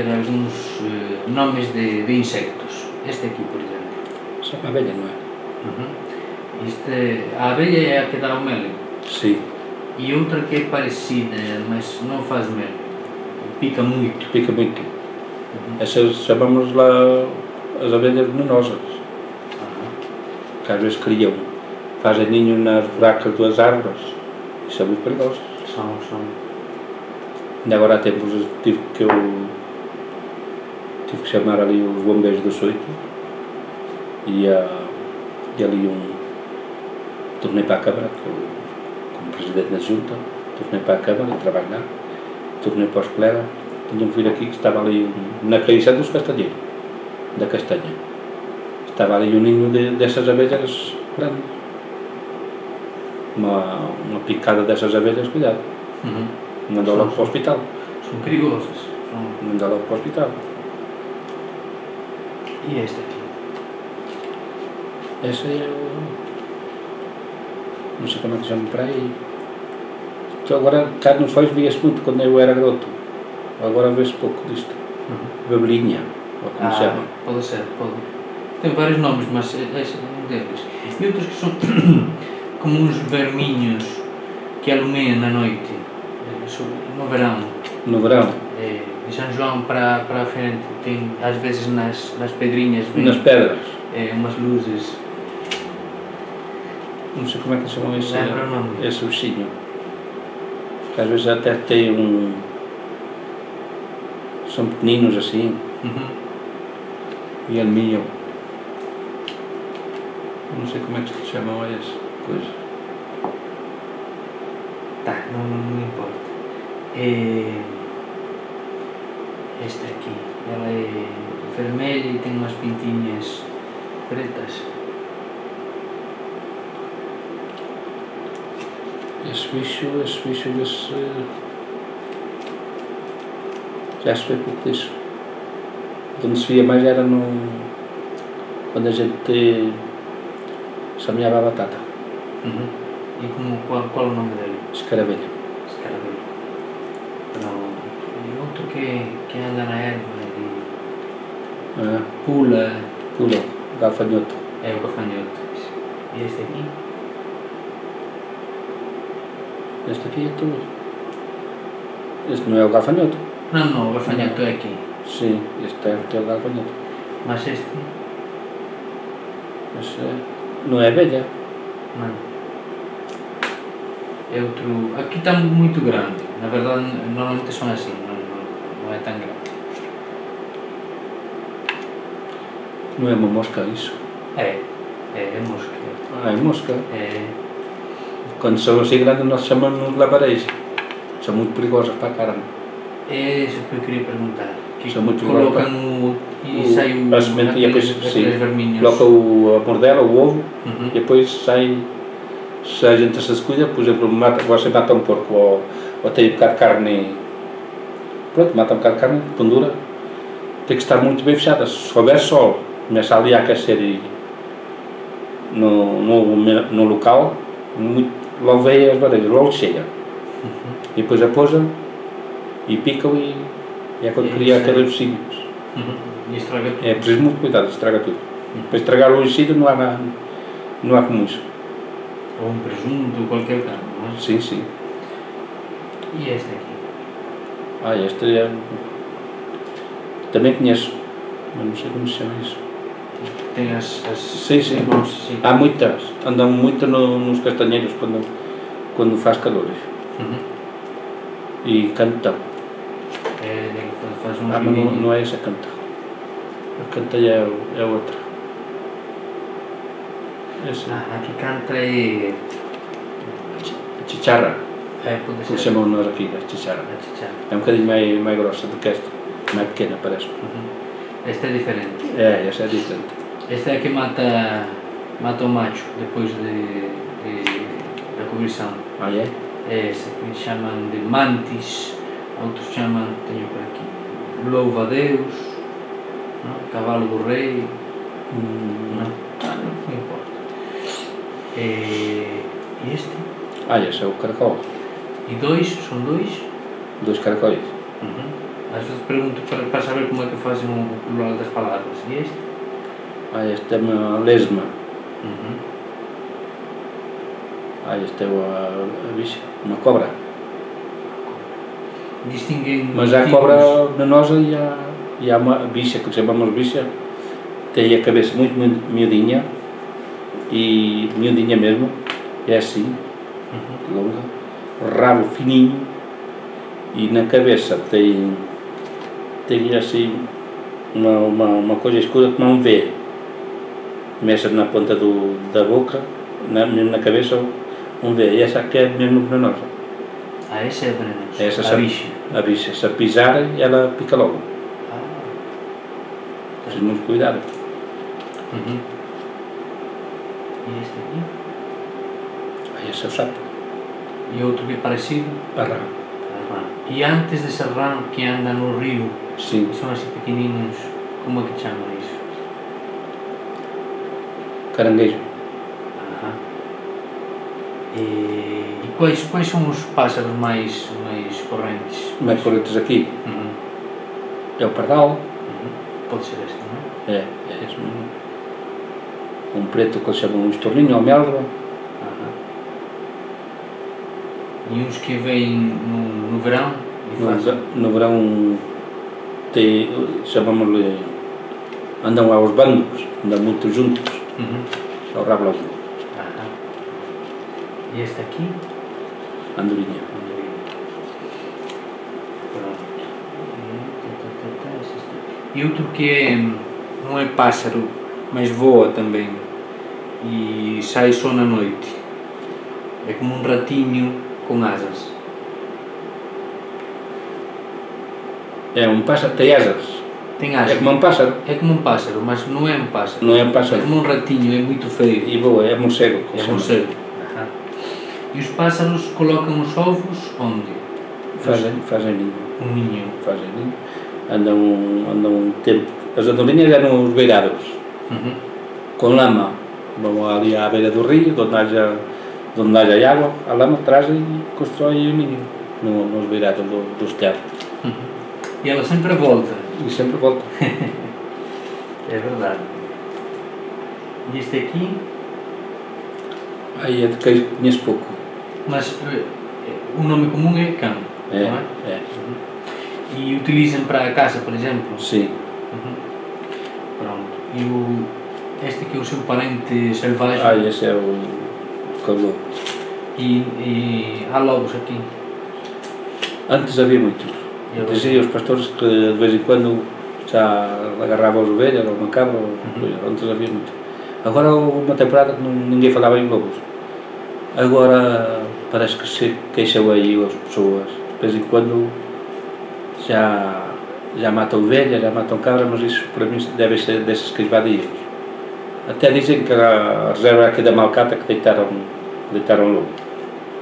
alguns eh, nomes de, de insectos. Este aqui, por exemplo. É unha abella, non é? Este, a abella é a que dá o mel. Sí, E outra que é parecida, mas non faz mel. Pica moito. pica moito. Uhum. Essas chamamos lá as abellas venenosas, Aham. que às vezes criam, fazem ninho nas buracas das árvores e são muito perigosas. São, são. Ainda agora há tempos tive que eu tive que chamar ali os bombeiros do Soito e, ah, e ali um tornei para a Câmara, como presidente da Junta, tornei para a Câmara, trabalho lá, tornei para os colegas, tinha um filho aqui que estava ali um- na caíça dos castanheiros, da castanha. Estava ali um ninho de, dessas abelhas grandes. Uma, uma picada dessas abelhas, cuidado. Uhum. Mandou logo para o hospital. São perigosas. Mandou logo para o hospital. E este aqui? Esse é o. Não sei como é que chama para aí. Então agora cá nos Foz via-se muito quando eu era garoto. Agora vê-se pouco disto. Babelinha, ou como se chama. pode ser, pode. Tem vários nomes, mas esse é um deles. E outros que são como uns verminhos que alumeiam na noite, so- no verão. No verão, São João para, para a frente, tem às vezes nas, nas pedrinhas vem, nas pedras. eh, umas luzes. Não sei como é que se chama esse, Lembra o nome? esse bichinho. Que às vezes até tem um. São pequeninos assim Uhum. e alumínio. Não sei como é que se chamam esse coisa. Tá, não, não, não importa. Eh, Esta aqui, ela é vermelha e tem umas pintinhas pretas. Esse bicho, esse bicho desse. Já se vê pouco disso. Onde se via mais era no. quando a gente semeava a batata. Uhum. E como, qual, qual é o nome dele? Escaravelha. Escaravelho. Pronto. E outro que, que anda na erva e Ah, pula pula, gafanhoto. é o gafanhoto. E este aqui? Este aqui é tudo. Este não é o gafanhoto. Não, não, o gafanhoto é aqui. Sim, este é o gafanhoto. Mas este, Este é... não é abelha. não. É outro. Aqui está muito grande. Na verdade, normalmente são assim, não, não, é é uma mosca isso. É, é, é mosca. Ah, é mosca. É, Quando são assim grandes nós chamamos de labareis. São muito perigosas para a carne. é isso que eu queria perguntar. Que São muito colocam no. e O- sai o. a semente e depois, sim. Coloca o, a mordela, o ovo, Uhum. e depois sai, se a gente se descuida, por exemplo, mata, você mata um porco ou, ou tem um bocado de carne, pronto, mata um bocado de carne, pendura, tem que estar muito bem fechada. Se houver sol, começa ali a aquecer e no, no, no local, muito, logo vem as vareias, logo chega. Uhum. E depois apousa e picam e, e é quando E cria sai. aqueles bichinhos. Uhum. E estraga tudo. É preciso muito cuidado, estraga tudo. Para estragar o enchido não há, não há como isso. Ou um presunto, qualquer carne, não é? Sim, sim. E este aqui? Ah, este é... Tamén coñezo. Non sei como se chama iso. Ten as... as sí, sí. Mãos, sí. Há moitas. Andan moito no, nos castañeiros quando, quando faz calores. Uh. E cantan. Eh, cando faz un... Ah, non, non é esa canta. A canta é, é outra. Esa. Ah, a que canta é... Chicharra come si chiama una rapina, chicharra. È un bocadinho máis, máis grossa do que esta, máis pequena parece. Uh -huh. Esta é diferente? É, esta é diferente. Esta é a que mata, mata o macho depois de, de da cobrição. Ah, é? É essa que chamam de mantis, outros chamam, tenho por aqui, louva-a-deus, cavalo do rei, hum, não, ah, não, não importa. E, e este? Ah, esse é o caracol. E dois, são dois? Dois caracóis. Uhum. Às vezes pergunto para, para saber como é que fazem o plural das palavras. E este? Ah, este é uma lesma. Uhum. Ah, este é a, a bicha, uma cobra. Distinguem Mas há tipos. cobra venenosa e há, e há uma bicha, que chamamos bicha, tem a cabeça muito mi- miudinha, e miudinha mesmo, é assim, Uhum. longa, rabo fininho, e na cabeça tem, tem assim uma, uma, uma coisa escura que não vê. Começa na ponta do, da boca, na, mesmo na cabeça, um vê. E essa aqui é mesmo venenosa. Ah, esse é venenoso. Essa a sabe- bicha. A bicha, se pisar, ela pica logo. Ah. Tens muito cuidado. Uhum. E este aqui? Aí esse é o sapo, E outro que é parecido? a rã. A rã. E antes desse rã que anda no rio, Sim, são assim pequeninos, como é que chamam isso? caranguejo. Aham. E, e quais, quais são os pássaros mais, mais correntes? Por outros aqui, Uhum. é o pardal. Uhum. Pode ser este, não é? É, é esse mesmo. Um preto que eles chamam um estorninho ou melga. Aham. E uns que vêm no, no verão No, no verão tem, chamamos-lhe, andam aos bandos, andam muito juntos, Uhum. ao rabo Aham. E este aqui? andorinha. Pronto. E outro que é, não é pássaro, mas voa também e sai só na noite. É como um ratinho com asas. É um pássaro, tem asas. Tem É asas. como um pássaro, É como um pássaro, mas não é um pássaro. não é um É pássaro. como um ratinho, é muito feio. E boa, é morcego. É morcego. E os pássaros colocam os ovos onde? Fazem, fazem ninho. Um ninho. Fazem ninho. Andam, andam um tempo. As andorinhas eram os beirados, Uhum. com lama. Vão ali à beira do rio, onde haja, onde haja água, a lama trazem e constroem o ninho no, nos beirados do, dos telhados. E ela sempre volta. E sempre volta. É verdade. E este aqui, Aí é de queijo que conheço pouco. mas eh, o nome comum é cão, É, não é? é. E utilizam para a caça, por exemplo. Sim. Uhum. Pronto. E o, este aqui é o seu parente selvagem. Ah, esse é o cabelo. E, e há lobos aqui. Antes havia muitos. Diziam os pastores que de vez em quando já agarravam as ovelhas ou uma cabra, coisa. antes havia muito. Agora houve uma temporada que ninguém falava em lobos. Agora parece que se queixam aí as pessoas. De vez em quando já, já matam ovelhas, já matam cabra, mas isso para mim deve ser desses queivadios. Até dizem que a reserva aqui da Malcata que deitaram, deitaram lobo.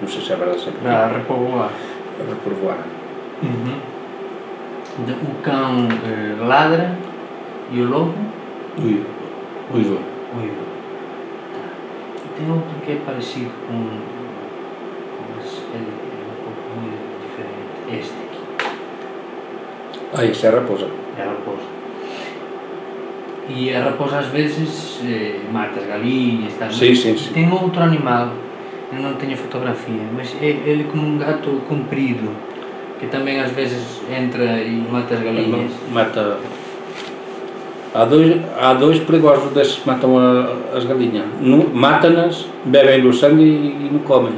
Não sei se é verdade sempre. Para repovoar. Para repovoar. Uhum. O cão eh, ladra e o lobo Ui, uiva. uiva. Tá. Tem outro que é parecido com. Mas é, é um pouco muito diferente. Este aqui. Ah, isso é raposa. É a raposa. E a raposa às vezes eh, mata as galinhas. Tá? Sim, sim, sim. Tem outro animal, eu não tenho fotografia, mas é ele como um gato comprido, que também às vezes entra e mata as galinhas. Mata. Há dois, há dois perigosos desses que matam a- as galinhas. Matam-nas, bebem o sangue e, e não comem.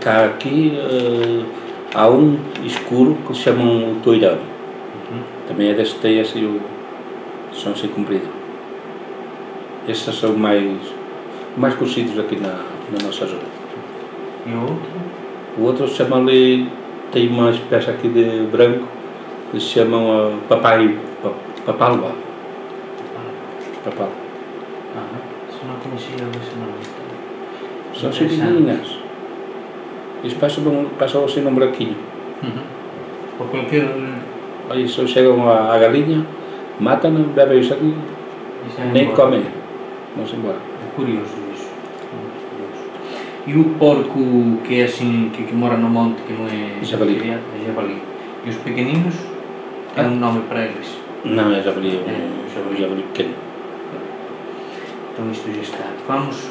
Cá aqui eh, há um escuro que se chama um toirão. Também é que tem assim, o, são assim comprido. Esses são mais, mais conhecidos aqui na, na nossa zona. E o outro? O outro chama-lhe, tem uma espécie aqui de branco, que se chamam papai, pa- papalba. Papal. Aham. Se não conhecia esse nome. São pequenininhas. Eles passam, passam assim num branquinho. Uhum. Por qualquer. Aí só chegam à, à galinha, matam-na, bebem o sangue Isso é nem embora. comem. Vão-se embora. É curioso isso. Curioso. E o porco que é assim, que, que mora no monte, que não é Javali. criado, é javali. E os pequeninos, tem Ah. um nome para eles. Não, é javali, é É, um javali pequeno. Então isto já está. Vamos